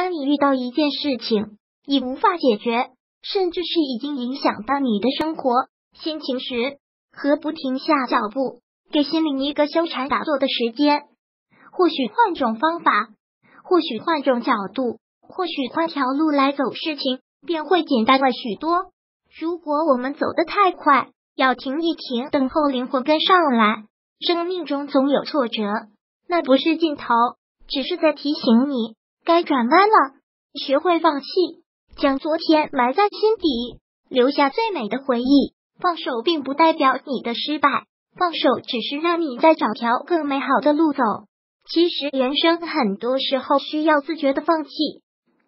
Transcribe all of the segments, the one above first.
当你遇到一件事情，已无法解决，甚至是已经影响到你的生活、心情时，何不停下脚步，给心灵一个修禅打坐的时间？或许换种方法，或许换种角度，或许换条路来走，事情便会简单了许多。如果我们走得太快，要停一停，等候灵魂跟上来。生命中总有挫折，那不是尽头，只是在提醒你该转弯了。学会放弃，将昨天埋在心底，留下最美的回忆。放手并不代表你的失败，放手只是让你再找条更美好的路走。其实人生很多时候需要自觉的放弃。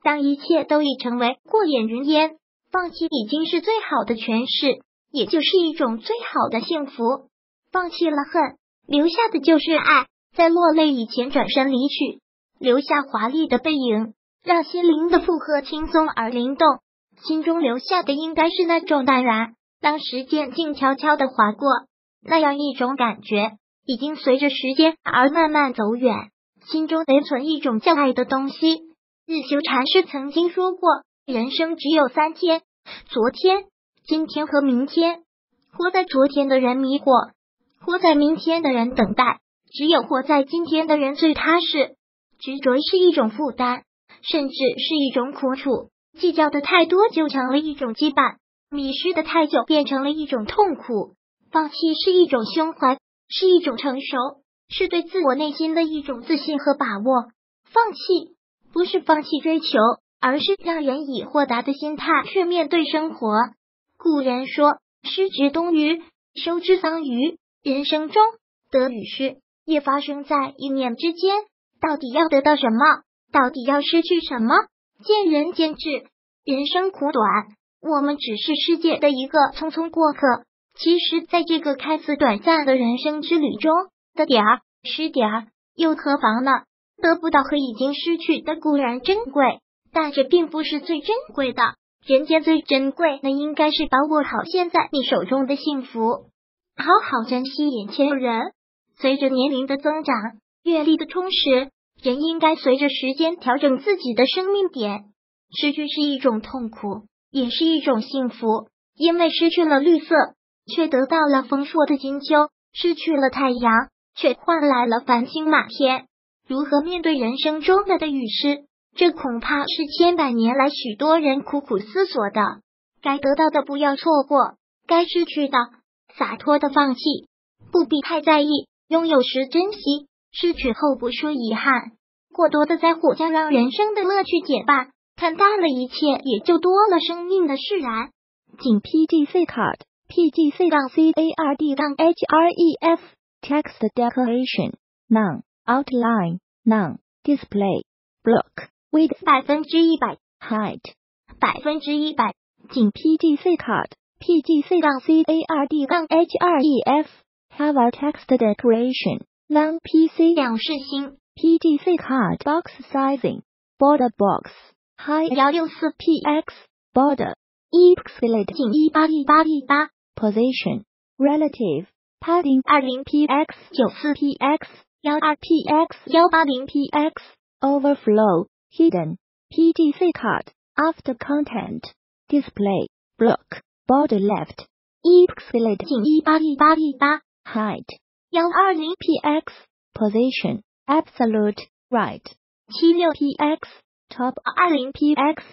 当一切都已成为过眼云烟，放弃已经是最好的诠释，也就是一种最好的幸福。放弃了恨。留下的就是爱，在落泪以前转身离去，留下华丽的背影，让心灵的负荷轻松而灵动。心中留下的应该是那种淡然。当时间静悄悄的划过，那样一种感觉已经随着时间而慢慢走远。心中得存一种叫爱的东西。日修禅师曾经说过，人生只有三天：昨天、今天和明天。活在昨天的人迷惑。活在明天的人等待，只有活在今天的人最踏实。执着是一种负担，甚至是一种苦楚。计较的太多，就成了一种羁绊；迷失的太久，变成了一种痛苦。放弃是一种胸怀，是一种成熟，是对自我内心的一种自信和把握。放弃不是放弃追求，而是让人以豁达的心态去面对生活。古人说：“失之东隅，收之桑榆。”人生中得与失也发生在一念之间，到底要得到什么？到底要失去什么？见仁见智。人生苦短，我们只是世界的一个匆匆过客。其实，在这个看似短暂的人生之旅中，得点儿失点儿又何妨呢？得不到和已经失去的固然珍贵，但这并不是最珍贵的。人间最珍贵的，应该是把握好现在你手中的幸福。好好珍惜眼前人。随着年龄的增长，阅历的充实，人应该随着时间调整自己的生命点。失去是一种痛苦，也是一种幸福，因为失去了绿色，却得到了丰硕的金秋；失去了太阳，却换来了繁星满天。如何面对人生中的的雨失？这恐怕是千百年来许多人苦苦思索的。该得到的不要错过，该失去的。洒脱的放弃，不必太在意。拥有时珍惜，失去后不说遗憾。过多的在乎将让人生的乐趣减半，看淡了一切，也就多了生命的释然。仅 PGC card PGC 杠 CARD 杠 HREF text decoration none outline none display block width 百分之一百 height 百分之一百仅 PGC card。PGC 杠 CARD 杠 HREF have a text decoration non PC 两视星 PGC card box sizing border box height 幺六四 px border e pixelated 仅一八一八一八 position relative padding 二零 px 九四 px 幺二 px 幺八零 px overflow hidden PGC card after content display block border left e pixelated 仅一八一八一八 height 幺二零 px position absolute right 七六 px top 二零 px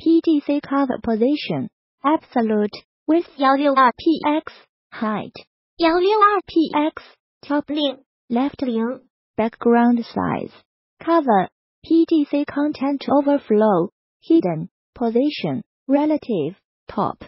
PGC cover position absolute width 幺六二 px height 幺六二 px top 零 left 零 background size cover PGC content overflow hidden position relative top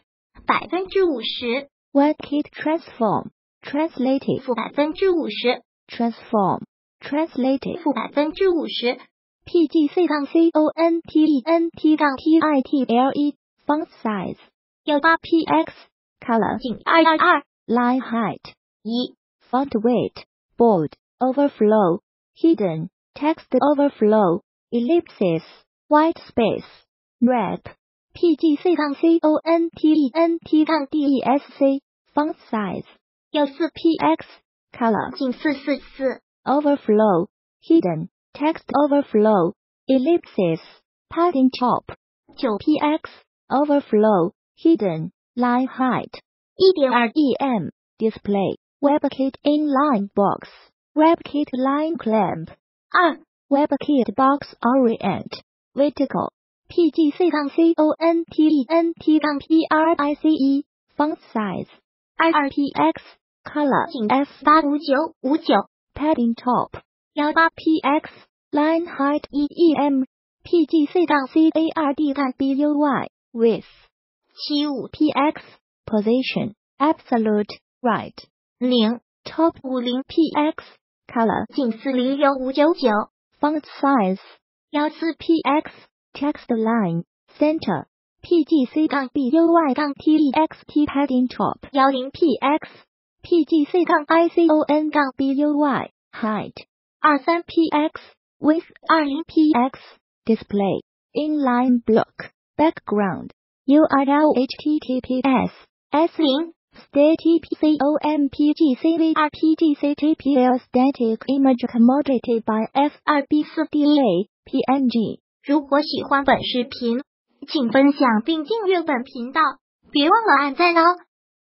百分之五十，One kit transform translated 负百分之五十，transform translated 负百分之五十，PGC 杠 CONTENT 杠 TITLE font size 幺八 px color 仅二二二 line height 一 font weight bold overflow hidden text overflow ellipsis white space wrap PGC 杠 CONTENT 杠 DESC font size 幺四 px color 仅四四四 overflow hidden text overflow ellipsis padding top 九 px overflow hidden line height 一点二 em display WebKit inline box WebKit line clamp 二 WebKit box orient vertical PGC 杠 CONTENT 杠 PRICE font size 二二 px color 井 f 八五九五九 padding top 幺八 px line height em PGC 杠 CARD 杠 BUY width 七五 px position absolute right 零 top 五零 px color 井四零六五九九 font size 幺四 px text line center PGC 杠 BUY 杠 TEXT padding top 幺零 px PGC 杠 ICON 杠 BUY height 二三 px width 二零 px display inline block background URL https s 零 static compgcv rpgc tpl static image commodity by f 二 B 四 delay png 如果喜欢本视频，请分享并订阅本频道，别忘了按赞哦。